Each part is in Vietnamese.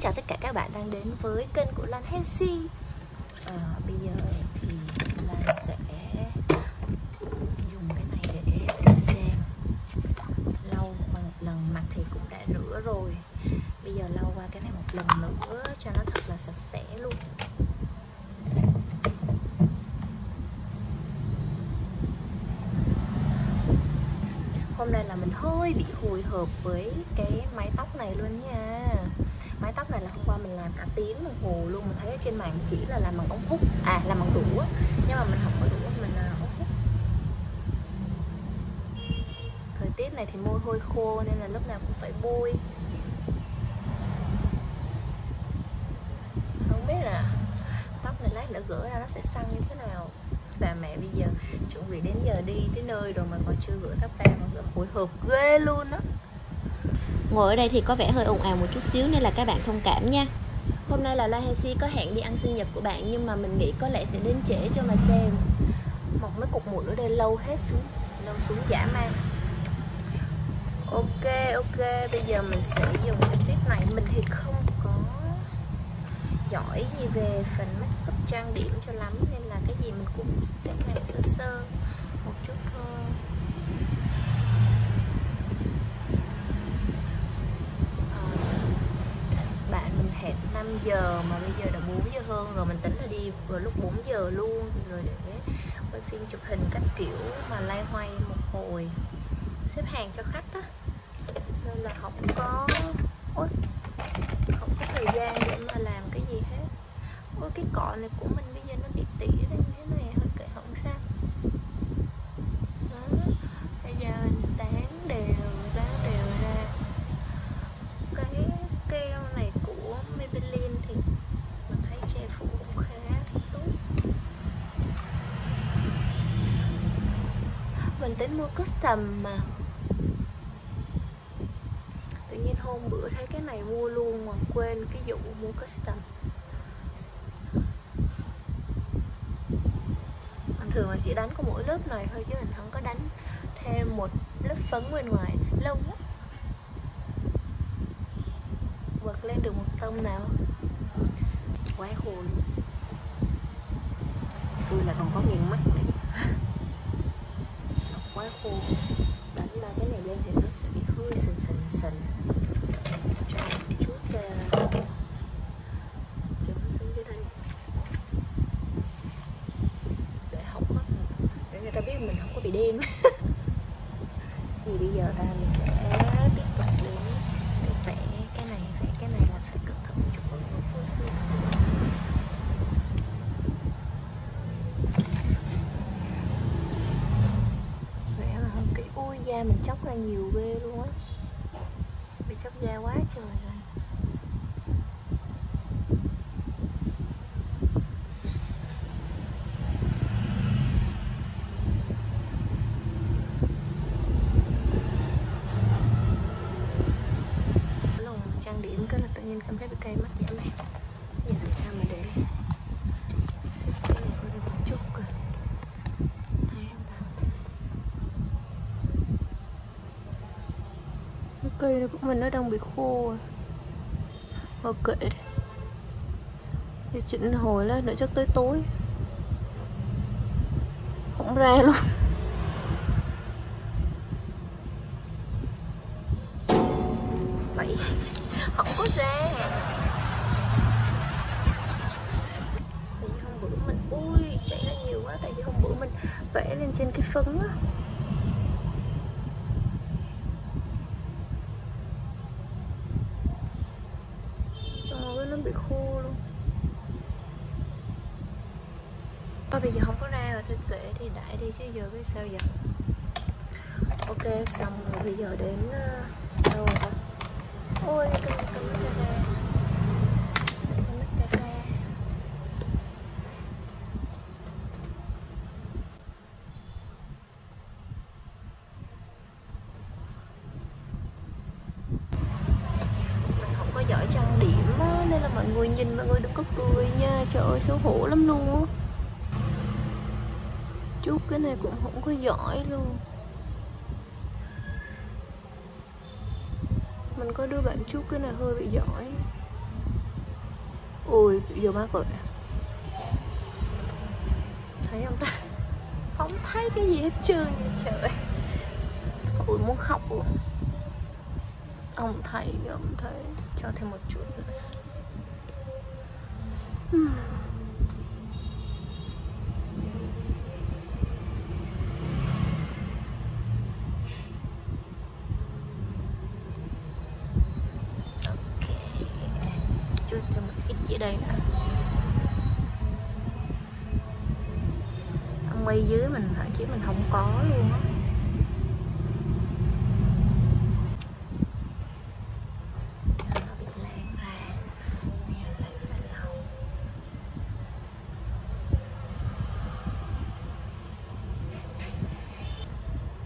chào tất cả các bạn đang đến với kênh của Lan Hensi à, ờ, Bây giờ thì Lan sẽ dùng cái này để trang lau qua một lần mặt thì cũng đã rửa rồi. Bây giờ lau qua cái này một lần nữa cho nó thật là sạch sẽ luôn. Hôm nay là mình hơi bị hồi hộp với cái mái tóc này luôn nha mái tóc này là hôm qua mình làm cả tiếng đồng hồ luôn. Mình thấy ở trên mạng chỉ là làm bằng ống hút. À làm bằng đũa. Nhưng mà mình không có đũa mình là ống hút. Thời tiết này thì môi hôi khô nên là lúc nào cũng phải bôi. Không biết là tóc này lát nữa gỡ ra nó sẽ săn như thế nào. Và mẹ bây giờ chuẩn bị đến giờ đi tới nơi rồi mà còn chưa gửi tóc ra mà gửi hồi hộp ghê luôn á. Ngồi ở đây thì có vẻ hơi ồn ào một chút xíu nên là các bạn thông cảm nha. Hôm nay là La Hesi có hẹn đi ăn sinh nhật của bạn, nhưng mà mình nghĩ có lẽ sẽ đến trễ cho mà xem. Một mấy cục mụn ở đây lâu hết xuống, lâu xuống giả man ok ok, bây giờ mình sẽ dùng cái tiếp này. Mình thì không có giỏi gì về phần makeup trang điểm cho lắm, nên là cái gì mình cũng sẽ làm sơ sơ một chút thôi Ờ, bạn mình hẹn 5 giờ mà bây giờ đã 4 giờ hơn rồi, mình tính là đi vào lúc 4 giờ luôn rồi để quay phim chụp hình các kiểu mà lay hoay một hồi, xếp hàng cho khách á. Nên là không có, ôi, không có thời gian để mà làm cái gì hết. Ôi, cái cọ này của mình bây giờ nó bị tỉ lên thế này, hơi kệ không sao. Đó, bây giờ mình tán đều tán đều ra cái keo này của Maybelline thì mình thấy che phủ cũng khá tốt mình tính mua custom mà. Tự nhiên hôm bữa thấy cái này mua luôn mà quên cái vụ mua custom. Bình thường là chỉ đánh có mỗi lớp này thôi chứ mình không có đánh thêm một lớp phấn bên ngoài lâu lắm bật lên được một tông nào. Quá khô luôn. Tôi là còn có nghiền mắt này quá khô. Đánh ba cái này lên thì nó sẽ bị hơi sần sần sần. Cho một chút uh, chấm xuống dưới đây để không có để người ta biết mình không có bị đen thì bây giờ ta mình sẽ tiếp tục đến để vẽ cái này vẽ cái này là phải cẩn thận một chút vẽ mà không kỹ ui da mình chóc ra nhiều ghê luôn á. Bị chóc da quá trời rồi Mỗi lần trang điểm cái là tự nhiên cảm thấy bị cay mắt dã man giờ làm sao mà để xếp cái này qua đây một chút coi thấy không ta cái cây này của mình nó đang bị khô rồi. Thôi kệ đi. Chỉnh hồi lên nữa chắc tới tối. Không ra luôn. Xong bị khô luôn. Thôi, bây giờ không có ra rồi, thôi kệ thì đại đi chứ giờ biết sao giờ. Ok, xong rồi bây giờ đến ờ, đâu rồi ta? Ôi, cái cái mascara Cái mascara mình không có giỏi trang điểm á nên là mọi người nhìn mọi người đừng có cười nha trời ơi xấu hổ lắm luôn á. Chút cái này cũng không có giỏi luôn. Mình có đưa bạn chút cái này hơi bị giỏi. Ui giờ má cười. Thấy không ta? Không thấy cái gì hết trơn vậy, trời ui muốn khóc luôn. Ông thầy ông thầy, cho thêm một chút nữa. Hmm chút thêm một ít dưới đây quay dưới mình thậm chứ mình không có luôn á. Ờ, Người nó đỏ chấm ra lầu ấy lấy phải lau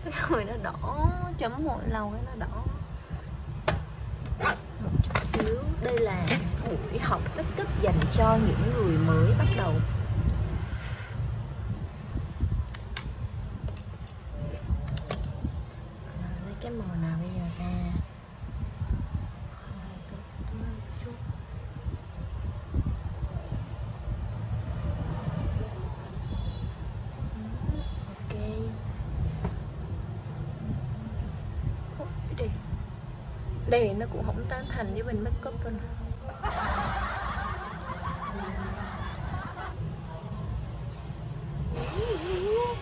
cái hồi nó đỏ chấm môi lau cái nó đỏ một chút xíu đây là buổi học dành cho những người mới bắt đầu. À, lấy cái màu nào bây giờ ta? Ừ, ok. Đây, nó cũng không tán thành với mình make up luôn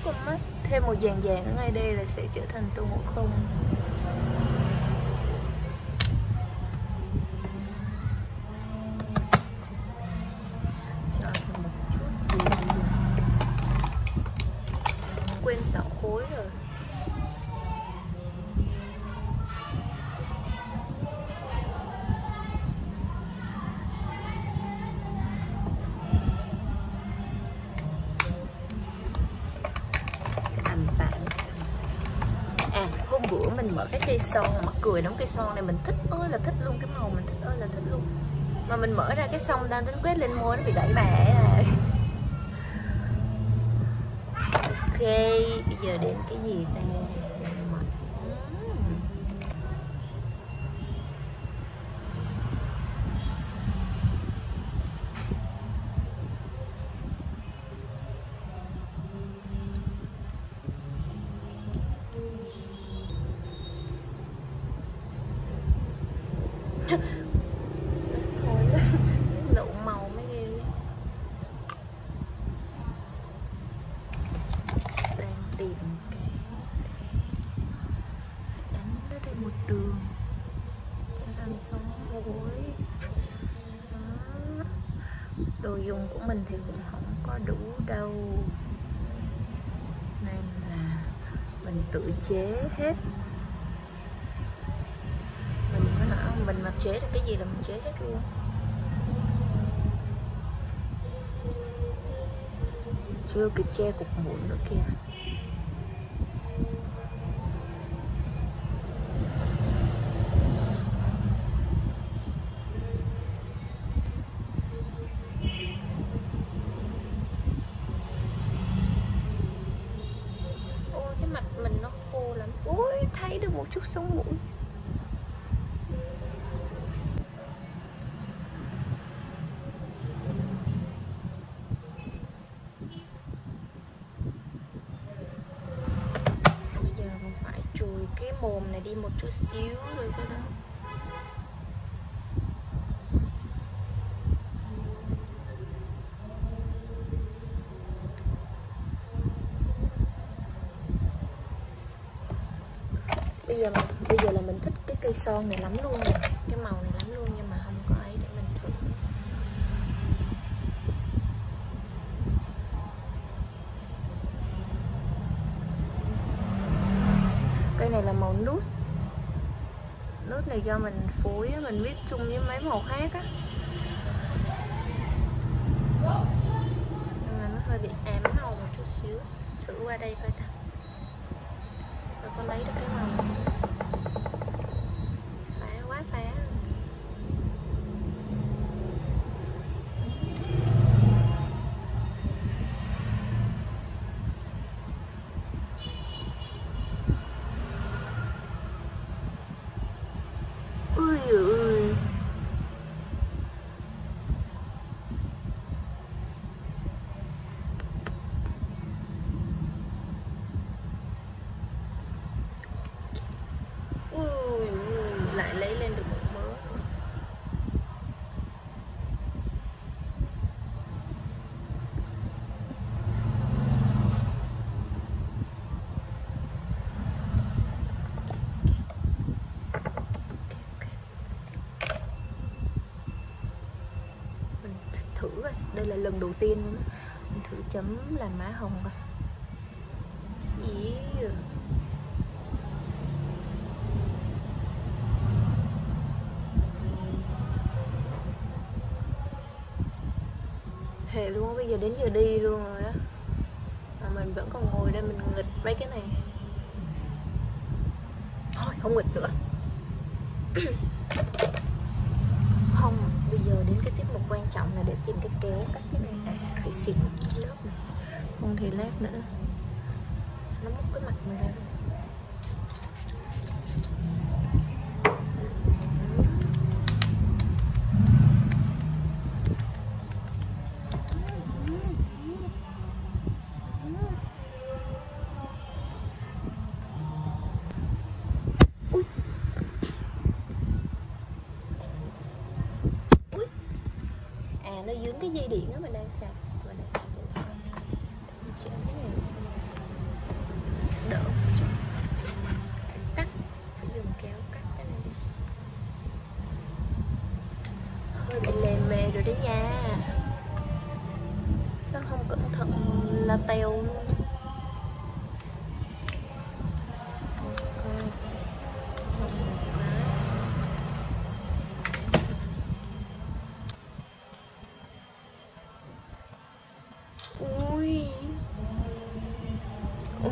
con mắt thêm một vàng vàng ở ngay đây là sẽ trở thành tô ngộ không. Cái cây son này mình thích ơi là thích luôn, cái màu mình thích ơi là thích luôn. Mà mình mở ra cái xong đang tính quét lên môi nó bị gãy bẻ rồi à. ok, bây giờ đến cái gì đây Ừm. thôi nụ màu mới ghê đang tìm cái phải đánh nó đây một đường để làm xong gối Đó dung của mình thì cũng không có đủ đâu. Nên là mình tự chế hết. Mình có hả mình mà chế được cái gì là mình chế hết luôn. Chưa kịp che cục mụn nữa kìa ôi cái mặt mình nó khô lắm ui thấy được một chút sống mũi bây giờ mình phải chùi cái mồm này đi một chút xíu rồi sau đó bây giờ mình, bây giờ là mình thích cái cây son này lắm luôn nè cái màu này lắm luôn nhưng mà không có ấy để mình thử. Cây này là màu nút nút này do mình phối mình viết chung với mấy màu khác á. Nhưng mà nó hơi bị ám màu một chút xíu. Thử qua đây coi ta. Rồi có lấy được cái màu này. phá quá phá ui ui đây là lần đầu tiên mình thử chấm làm má hồng coi. Ý Thề luôn, bây giờ đến giờ đi luôn rồi á. Mà mình vẫn còn ngồi đây, mình nghịch mấy cái này. Thôi, không nghịch nữa. giờ đến cái tiết mục quan trọng là để tìm cái kéo cắt cái này này Phải cái lớp này. Không thì lát nữa. Nó mất cái mặt mình ra rồi à nó dướng cái dây điện đó mình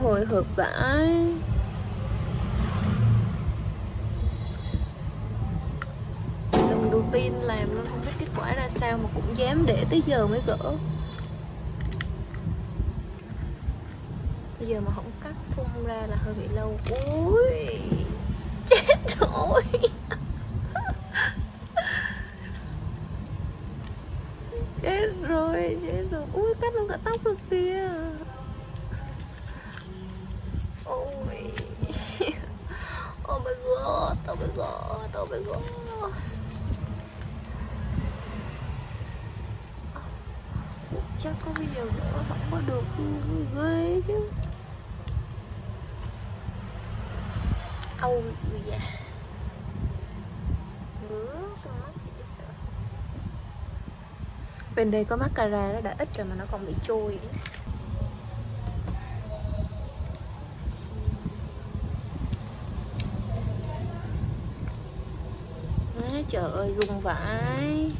hồi hộp vãi. Lần đầu tiên làm luôn không biết kết quả ra sao mà cũng dám để tới giờ mới gỡ. Bây giờ mà không cắt thun ra là hơi bị lâu. Ui, chết rồi. God oh gõ god oh gõ. Chắc có bây giờ nữa không có được, ghê chứ. Âu da ngứa bên đây có mascara nó đã ít rồi mà nó còn bị trôi. nữa. Má, trời ơi rung vãi.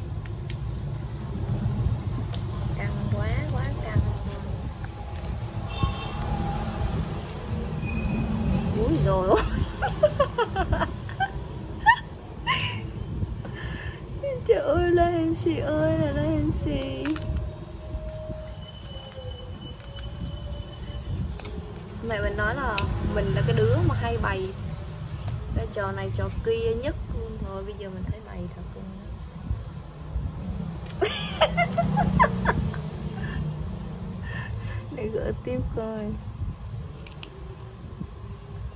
Căng quá quá căng. Úi rồi ôi. Trời ơi là hèn xì ơi, là la hèn xì. Mẹ mình nói là mình là cái đứa mà hay bày. Cái trò này trò kia nhất luôn rồi, bây giờ mình thấy bày thật luôn để gỡ tiếp coi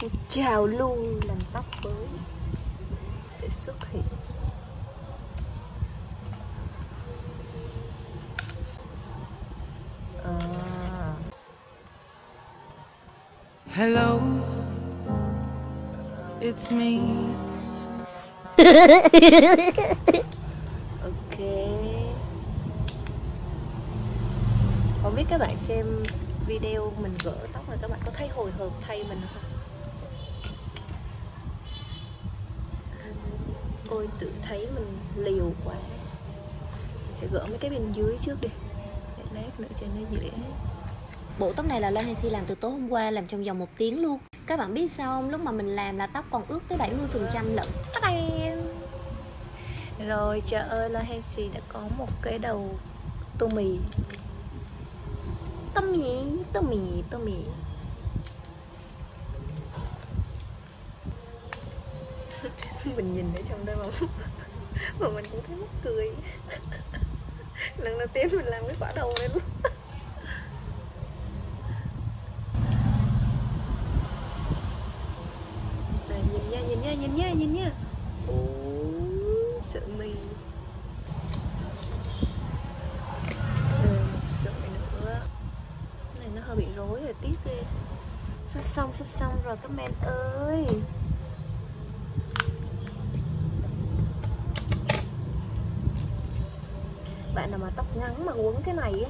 một trào lưu làm tóc mới sẽ xuất hiện à. Hello, it's me. ok không biết các bạn xem video mình gỡ tóc này các bạn có thấy hồi hộp thay mình không? Ôi tự thấy mình liều quá. Mình sẽ gỡ mấy cái bên dưới trước đi. Để lát nữa cho nó dễ. Bộ tóc này là Hay Si làm từ tối hôm qua làm trong vòng một tiếng luôn. Các bạn biết sao không? Lúc mà mình làm là tóc còn ướt tới 70% lận! Rồi trời ơi là Hansi đã có một cái đầu tô mì Tommy, Tommy, Tommy. Mình nhìn ở trong đây mà Mà mình cũng thấy mắc cười. Lần đầu tiên mình làm cái quả đầu này luôn. Đây, nhìn nha, nhìn nha, nhìn nha, nhìn nha Ồ, sợ mì Rồi một sợi nữa Cái này nó hơi bị rối rồi, tiếc ghê Sắp xong, rồi các bạn ơi. Bạn nào mà tóc ngắn mà quấn cái này á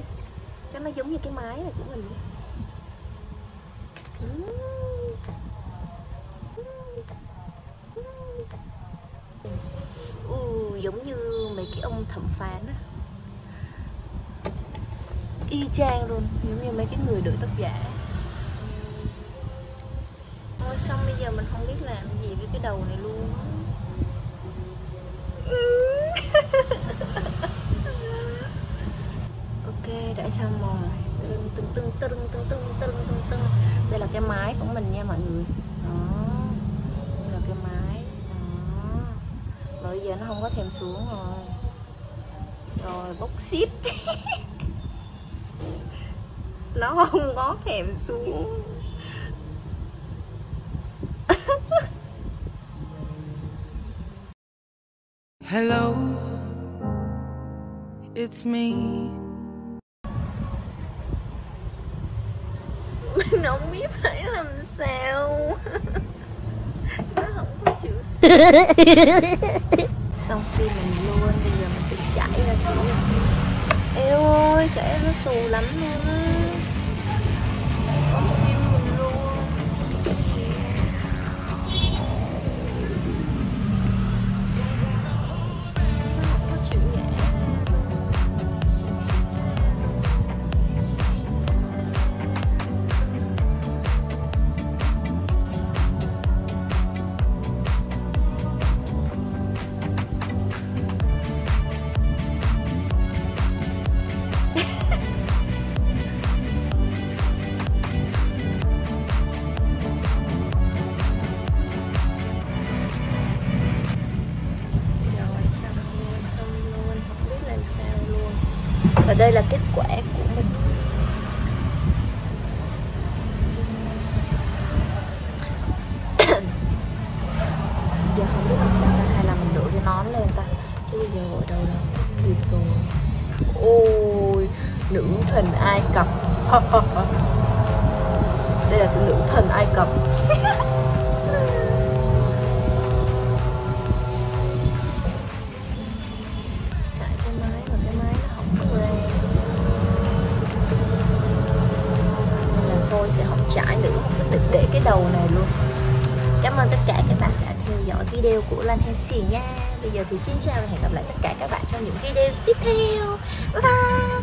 chắc nó giống như cái mái này của mình. Ừ, giống như mấy cái ông thẩm phán á. Y chang luôn giống như mấy cái người đội tóc giả. Giờ mình không biết làm gì với cái đầu này luôn. Ok, đã xong rồi. Tưng tưng tưng tưng tưng tưng tưng tưng tưng. Đây là cái máy của mình nha mọi người. Đó. Đây là cái máy. Đó. Bây giờ nó không có thèm xuống rồi. Rồi, bốc xít. Nó không có thèm xuống. Hello, it's me. mình không biết phải làm sao. Nó không có chịu xong phim mình luôn bây giờ mình tự chảy ra kiểu eo ơi chảy nó xù lắm luôn và đây là kết quả của mình. Giờ không biết làm sao ta hay là mình đội cái nón lên ta. Chứ bây giờ gọi đầu đâu kịp rồi ôi, nữ thần ai cập. đầu này luôn. Cảm ơn tất cả các bạn đã theo dõi video của Lan Hensy nha. Bây giờ thì xin chào và hẹn gặp lại tất cả các bạn trong những video tiếp theo. Bye bye!